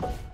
Thank you.